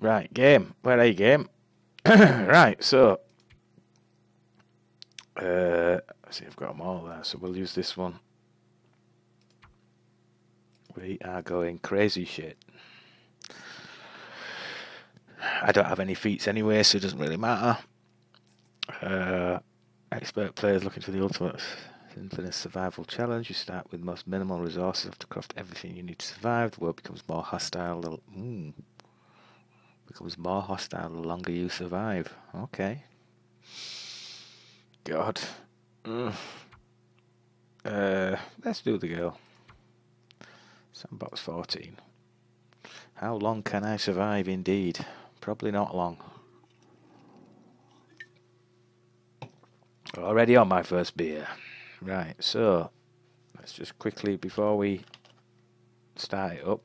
Right, game. Where are you, game? right, so. Uh, see, I've got them all there, so we'll use this one. We are going crazy shit. I don't have any feats anyway, so it doesn't really matter. Uh, expert players looking for the ultimate infinite survival challenge. You start with most minimal resources. have to craft everything you need to survive. The world becomes more hostile. The, mm, becomes more hostile the longer you survive. Okay. God. Mm. Uh, let's do the girl. Sandbox 14. How long can I survive indeed? Probably not long. Already on my first beer. Right, so let's just quickly, before we start it up,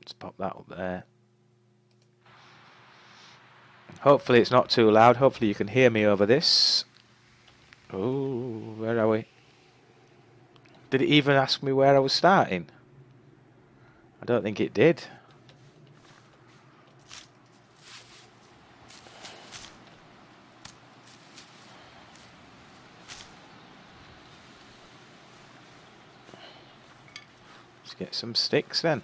let's pop that up there. Hopefully it's not too loud. Hopefully you can hear me over this. Oh, where are we? Did it even ask me where I was starting? I don't think it did. Let's get some sticks then.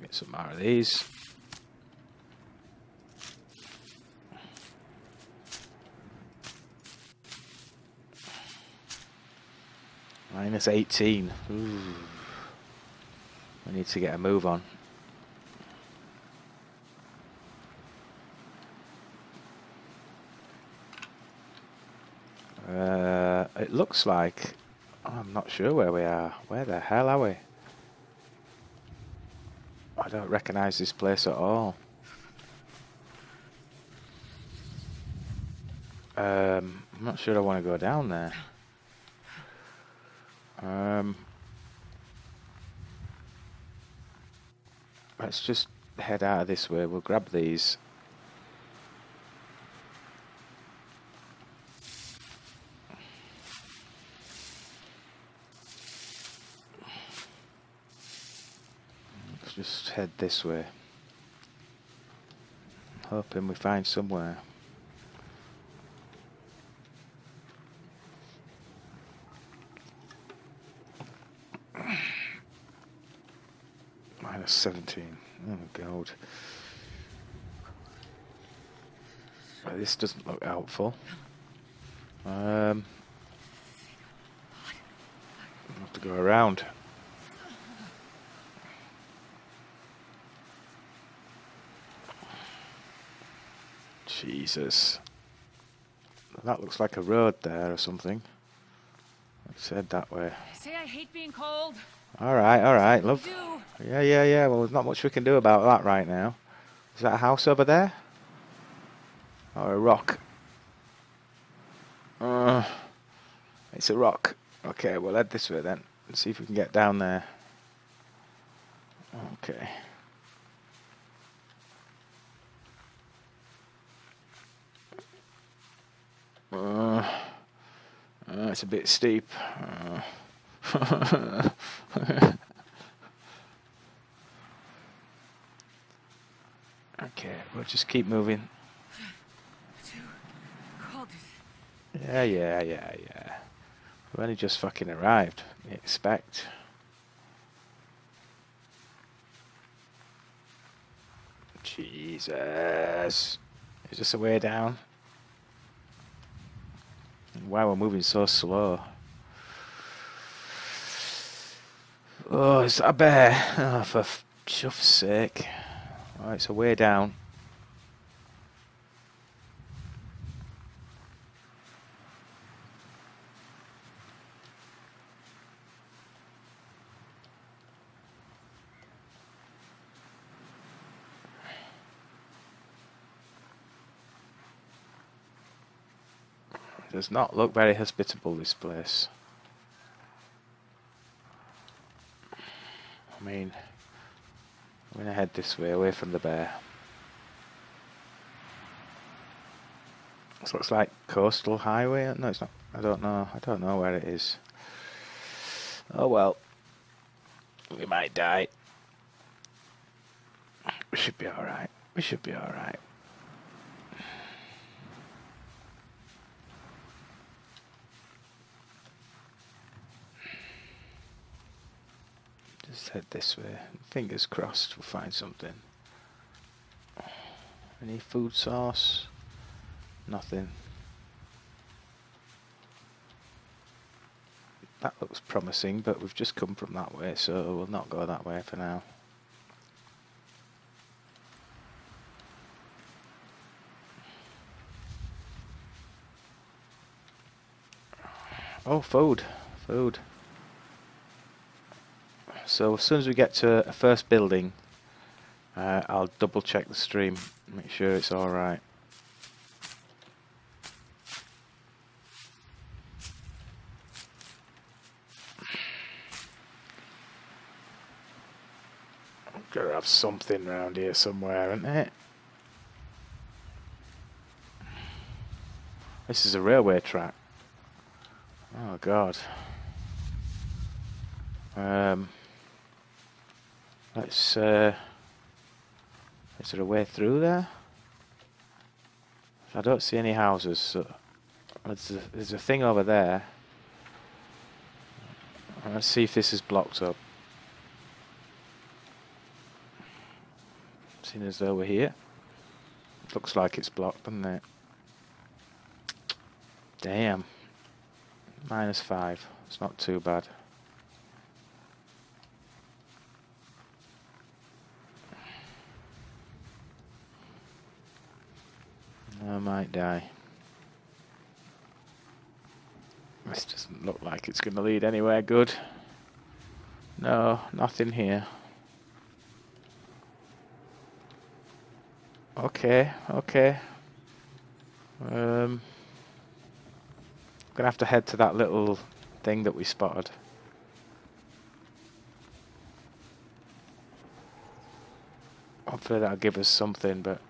Get some more of these. Minus 18. Ooh. We need to get a move on. Uh, it looks like... Oh, I'm not sure where we are. Where the hell are we? I don't recognise this place at all. Um, I'm not sure I want to go down there. Um, let's just head out of this way. We'll grab these. Let's just head this way. Hoping we find somewhere. Minus 17. Oh, God. Well, this doesn't look helpful. Um, i have to go around. Jesus. That looks like a road there or something. Let's head that way. I say I hate being cold. All right, all right, love. Yeah, yeah, yeah. Well, there's not much we can do about that right now. Is that a house over there? Or a rock? Uh, it's a rock. Okay, we'll head this way then. Let's see if we can get down there. Okay. Uh, uh, it's a bit steep. Uh, okay, we'll just keep moving. Yeah, yeah, yeah, yeah. We've only just fucking arrived. Expect. Jesus. Is this a way down? Why we're moving so slow? Oh, is that a bear? Oh, for chuff's sake. Alright, so way down. Does not look very hospitable, this place. I mean, I'm going to head this way, away from the bear. This looks like coastal highway. No, it's not. I don't know. I don't know where it is. Oh well. We might die. We should be alright. We should be alright. Just head this way. Fingers crossed we'll find something. Any food source? Nothing. That looks promising, but we've just come from that way, so we'll not go that way for now. Oh, food. Food. So as soon as we get to a first building, uh, I'll double check the stream, make sure it's alright. Gotta have something around here somewhere, isn't it? This is a railway track. Oh god. Um, let's. Uh, is there a way through there? I don't see any houses. So there's a, there's a thing over there. Let's see if this is blocked up. Seeing as though we're here. Looks like it's blocked, doesn't it? Damn. Minus five. It's not too bad. I might die. This doesn't look like it's going to lead anywhere good. No, nothing here. Okay, okay. Um, I'm gonna have to head to that little thing that we spotted. Hopefully that'll give us something, but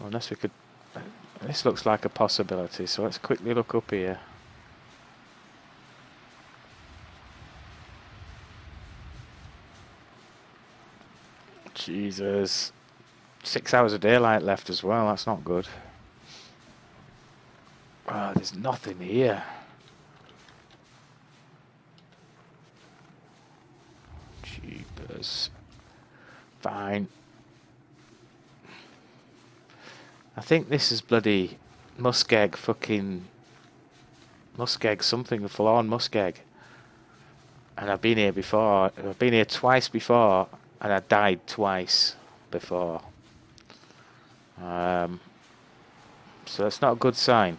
unless we could. This looks like a possibility, so let's quickly look up here. Jesus. Six hours of daylight left as well, that's not good. Oh, there's nothing here. Jeepers. Fine. I think this is bloody muskeg fucking muskeg something, a Forlorn Muskeg. And I've been here before. I've been here twice before, and I died twice before. Um, so that's not a good sign.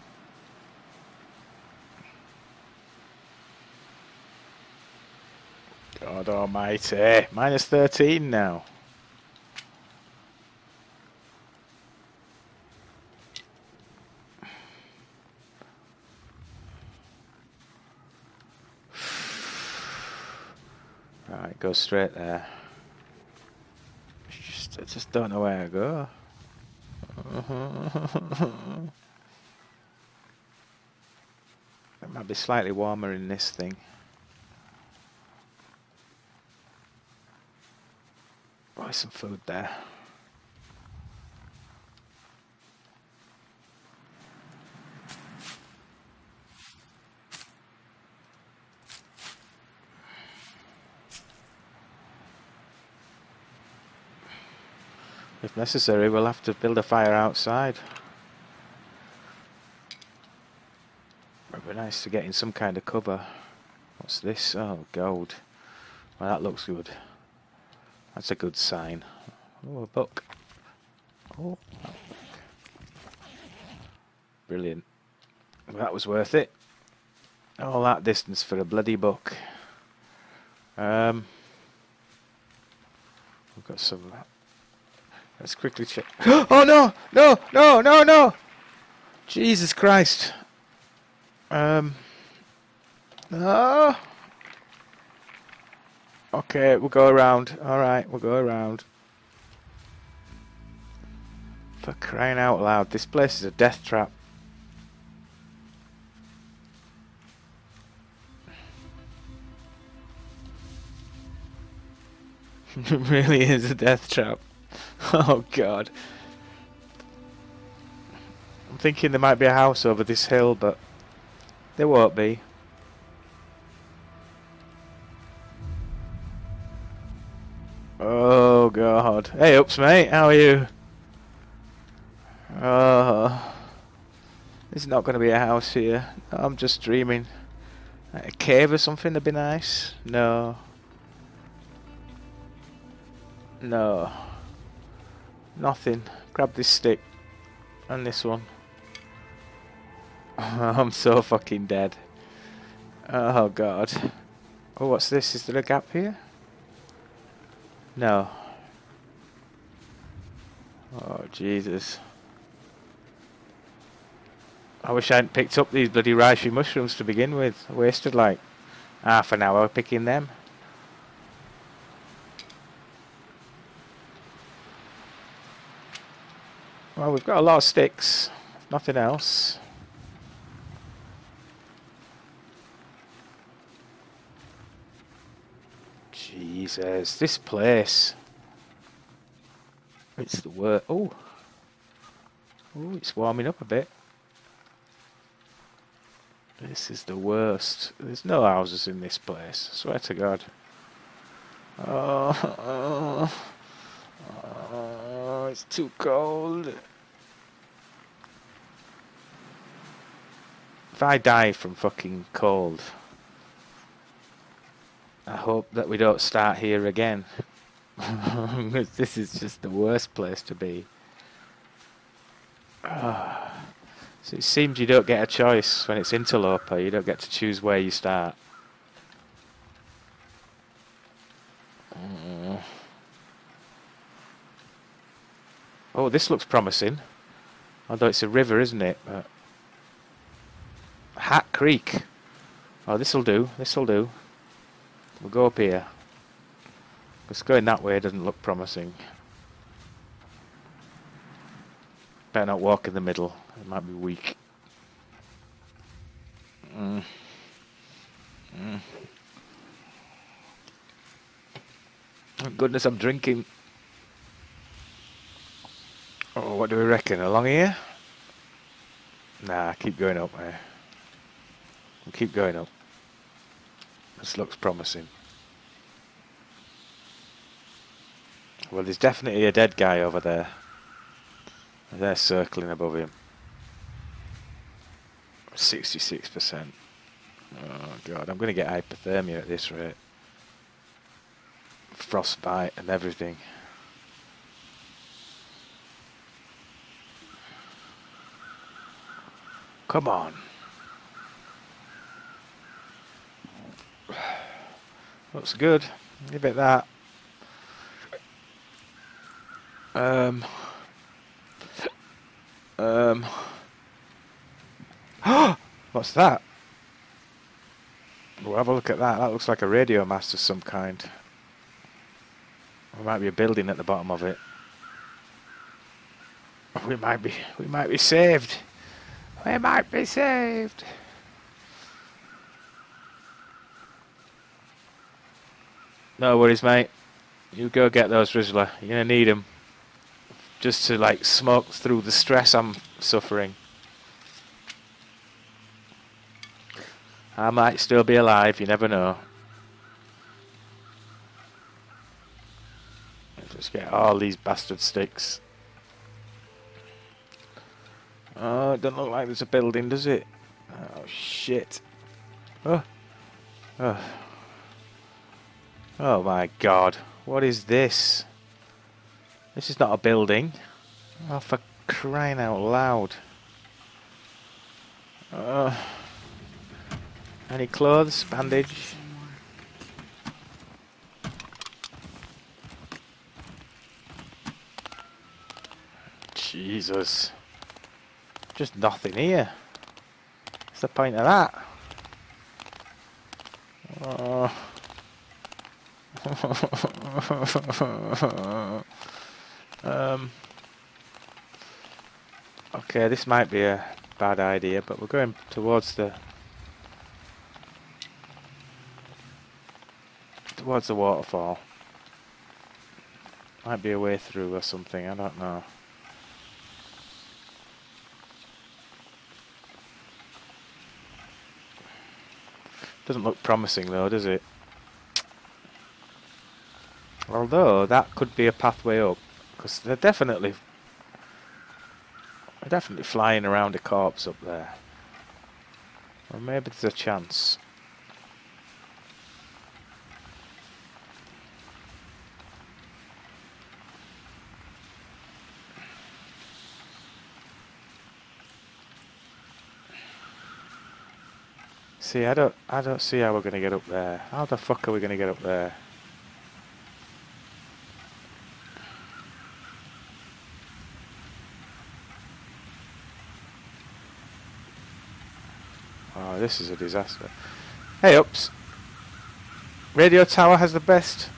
God almighty. Minus 13 now. Right, go straight there. Just, I just don't know where I go. it might be slightly warmer in this thing. Buy some food there. If necessary, we'll have to build a fire outside. It'd be nice to get in some kind of cover. What's this? Oh, gold. Well, that looks good. That's a good sign. Oh, a book. Oh, Brilliant. Well, that was worth it. All that distance for a bloody book. Um, we've got some. Let's quickly check. oh no! No! No! No! No! Jesus Christ! Um. No. Okay, we'll go around. Alright, we'll go around. For crying out loud, this place is a death trap. it really is a death trap. Oh god. I'm thinking there might be a house over this hill, but there won't be. Oh god. Hey ups mate, how are you? Oh There's not gonna be a house here. I'm just dreaming. Like a cave or something would be nice. No. No. Nothing. Grab this stick. And this one. I'm so fucking dead. Oh god. Oh, what's this? Is there a gap here? No. Oh, Jesus. I wish I hadn't picked up these bloody reishi mushrooms to begin with. I wasted like half an hour picking them. Well, we've got a lot of sticks. Nothing else. Jesus, this place. It's the worst. Oh. Oh, it's warming up a bit. This is the worst. There's no houses in this place. I swear to God. Oh, oh, it's too cold. If I die from fucking cold, I hope that we don't start here again. this is just the worst place to be. So it seems you don't get a choice when it's interloper. You don't get to choose where you start. Mm. Oh, this looks promising. Although it's a river, isn't it? But Hat Creek. Oh, this'll do. This'll do. We'll go up here. Because going that way doesn't look promising. Better not walk in the middle. It might be weak. Mm. Mm. Oh goodness, I'm drinking. Oh, what do we reckon? Along here? Nah, keep going up there. We'll keep going up. This looks promising. Well, there's definitely a dead guy over there. They're circling above him. 66%. Oh god, I'm going to get hypothermia at this rate. Frostbite and everything. Come on. Looks good. Give it that. Um. Um. What's that? We'll have a look at that. That looks like a radio mast of some kind. There might be a building at the bottom of it. We might be we might be saved. We might be saved. No worries, mate. You go get those Rizla. You're gonna need them. Just to like smoke through the stress I'm suffering. I might still be alive, you never know. Just get all these bastard sticks. Oh, it doesn't look like there's a building, does it? Oh, shit. Oh. Oh. Oh my god. What is this? This is not a building. Oh, for crying out loud. Uh, any clothes? Bandage? Jesus. Just nothing here. What's the point of that? Oh. um, okay, this might be a bad idea, but we're going towards the towards the waterfall. Might be a way through or something, I don't know. Doesn't look promising though, does it? Although, that could be a pathway up. Because they're definitely... They're definitely flying around a corpse up there. Or maybe there's a chance. See, I don't, I don't see how we're going to get up there. How the fuck are we going to get up there? Oh, this is a disaster. Hey, ups. Radio Tower has the best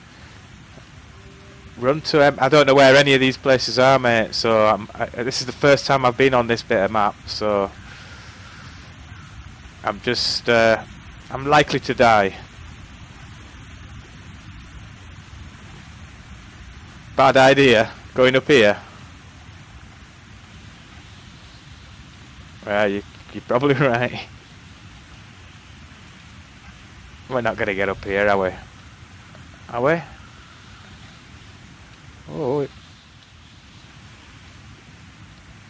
run to em I don't know where any of these places are, mate. So I, this is the first time I've been on this bit of map. So I'm just, uh, I'm likely to die. Bad idea, going up here. Well, you, you're probably right. We're not going to get up here, are we? Are we? Oh.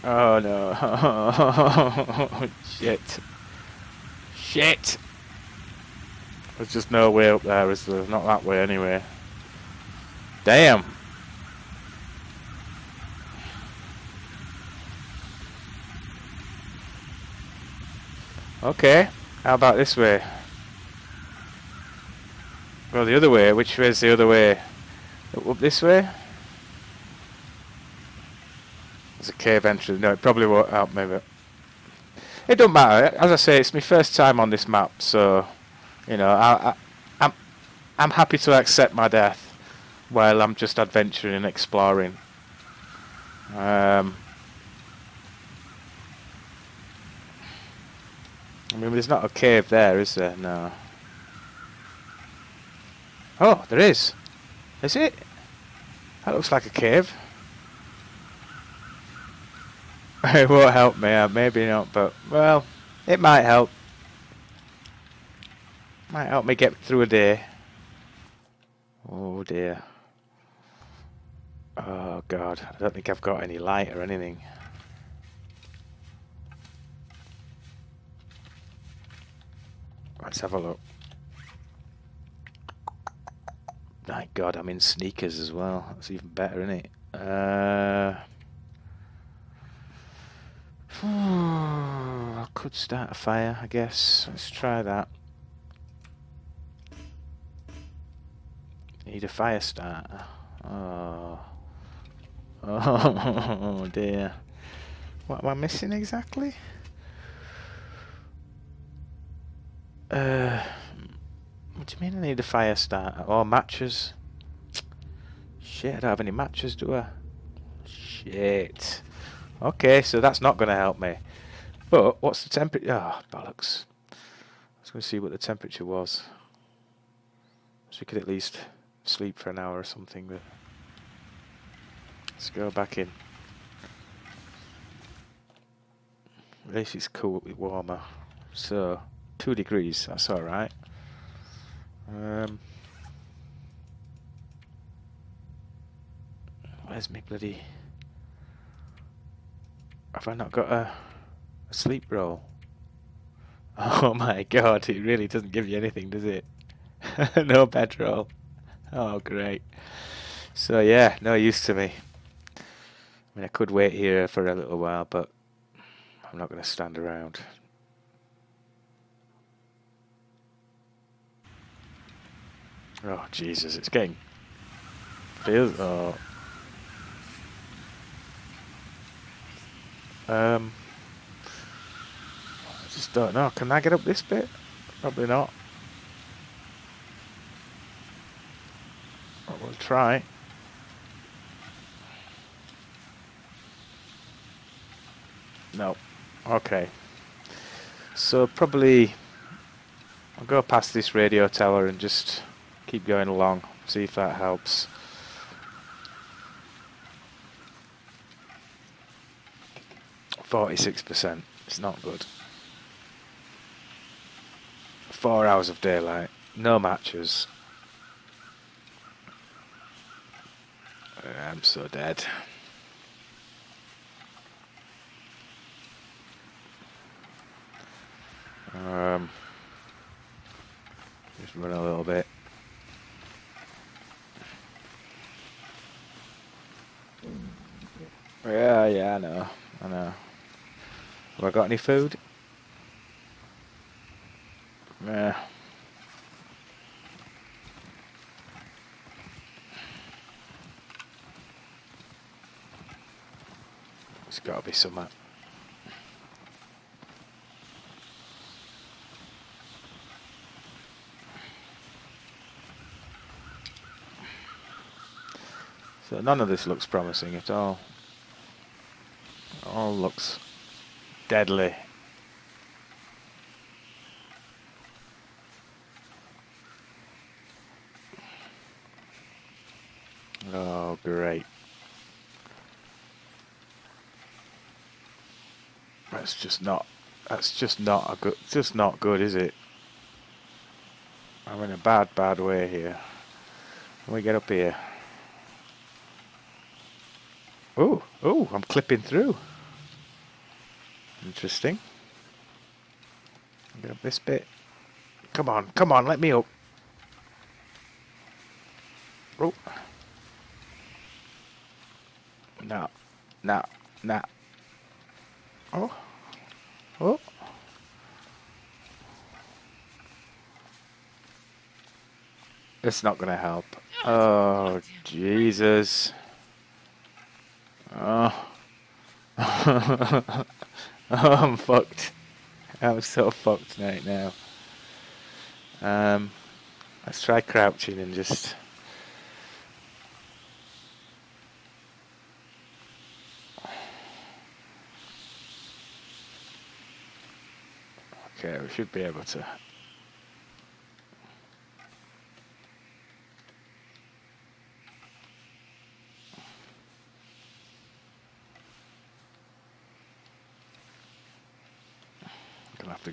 Oh no. Shit. Shit! There's just no way up there, is there? Not that way anyway. Damn! Okay, how about this way? Go the other way. Which way is the other way? Up this way? There's a cave entrance. No, it probably won't help me, but... It don't matter. As I say, it's my first time on this map, so... You know, I, I, I'm, I'm happy to accept my death while I'm just adventuring and exploring. Um... I mean, there's not a cave there, is there? No. Oh, there is. Is it? That looks like a cave. it won't help me, uh, maybe not, but, well, it might help. Might help me get through a day. Oh dear. Oh god, I don't think I've got any light or anything. Let's have a look. My god, I'm in sneakers as well. That's even better, isn't it? Uh, I could start a fire, I guess. Let's try that. Need a fire starter. Oh. Oh dear. What am I missing exactly? Uh, what do you mean I need a fire starter? Oh, matches. Shit, I don't have any matches, do I? Shit. Okay, so that's not going to help me. But, what's the temperature? Ah, oh, bollocks. Going to see what the temperature was. So we could at least sleep for an hour or something, but... Let's go back in. At least it's cool, warmer. So, two degrees, that's alright. Um, where's me bloody... Have I not got a, a sleep roll? Oh my god, it really doesn't give you anything, does it? no bedroll. Oh, great. So yeah, no use to me. I mean, I could wait here for a little while, but I'm not going to stand around. Oh, Jesus, it's getting... Feels... Oh. Um... I just don't know. Can I get up this bit? Probably not. But we'll try. No. Okay. So probably I'll go past this radio tower and just keep going along, see if that helps. 46%. It's not good. Four hours of daylight. No matches. I'm so dead. Um, just run a little bit. Yeah, yeah, I know, I know. Have I got any food? Yeah. There's got to be some. So none of this looks promising at all. All looks deadly. Oh, great. That's just not, that's just not a good, just not good, is it? I'm in a bad, bad way here. When we get up here. Oh, oh, I'm clipping through. Interesting. Get up this bit. Come on, come on, let me up. Oh. No, no, no. Oh. Oh. It's not going to help. Oh, Jesus. Oh. I'm fucked. I'm so fucked right now. Um, let's try crouching and just... Okay, we should be able to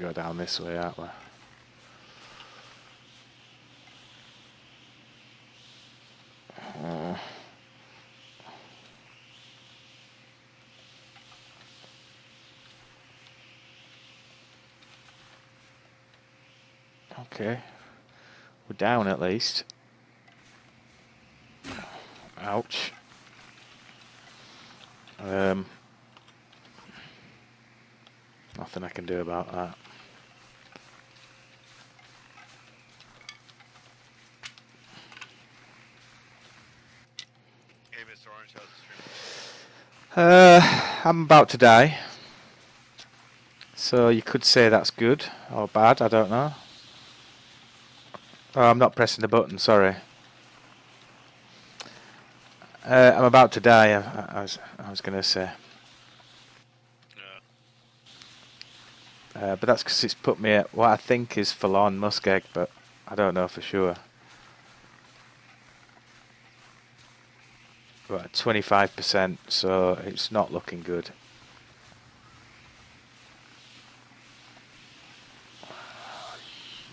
go down this way, aren't we? Okay. We're down at least. Ouch. Um, Nothing I can do about that. Hey, Mr. Orange, how's the stream? Uh, I'm about to die. So you could say that's good or bad, I don't know. Oh, I'm not pressing the button, sorry. Uh, I'm about to die, I, I was, I was going to say. Uh, but that's because it's put me at what I think is forlorn muskeg, but I don't know for sure. Right, 25%, so it's not looking good.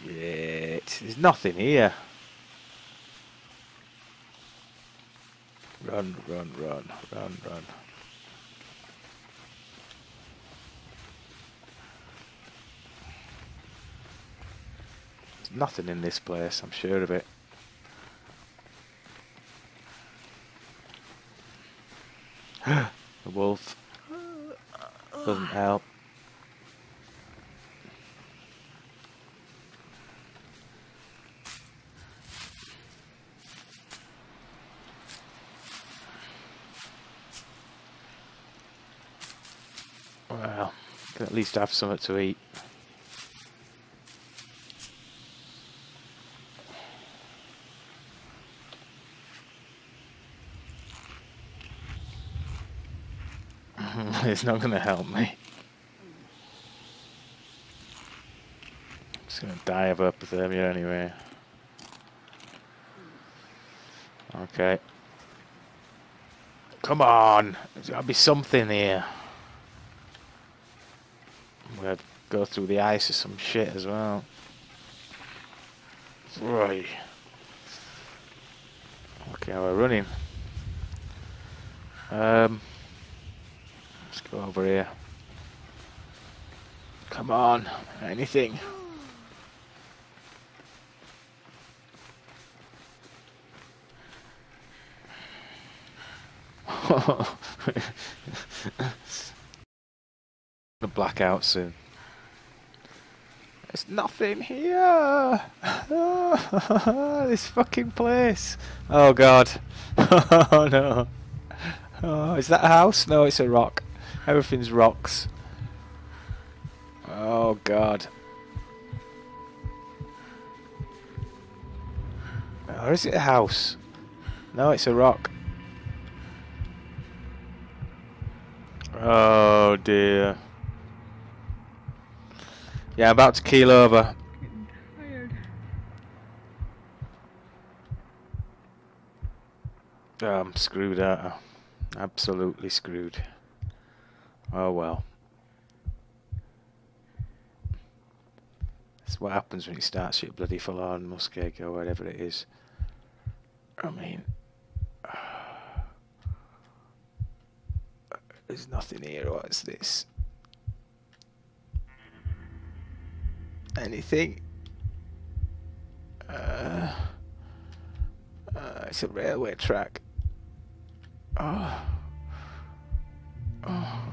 Shit, there's nothing here. Run, run, run, run, run. There's nothing in this place, I'm sure of it. the wolf doesn't help. Well, can at least have something to eat. it's not going to help me. I'm just going to die of hypothermia anyway. Okay. Come on! There's got to be something here. we had to go through the ice or some shit as well. Right. Okay, we're running. Um, go over here. Come on, anything. the blackout soon. There's nothing here. this fucking place. Oh god. oh no. Oh, is that a house? No, it's a rock. Everything's rocks. Oh god. Or is it a house? No, it's a rock. Oh dear. Yeah, about to keel over. I'm screwed out. Absolutely screwed. Oh well. That's what happens when you start shit bloody Forlorn Muskeg or whatever it is. I mean, there's nothing here. What's this? Anything? Uh, uh, it's a railway track. Oh. Oh.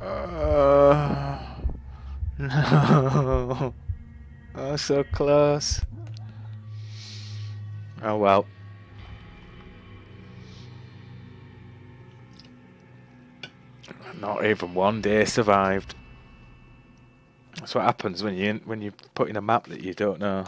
Uh, no. Oh, so close. Oh well. Not even one day survived. That's what happens when you when you put in a map that you don't know.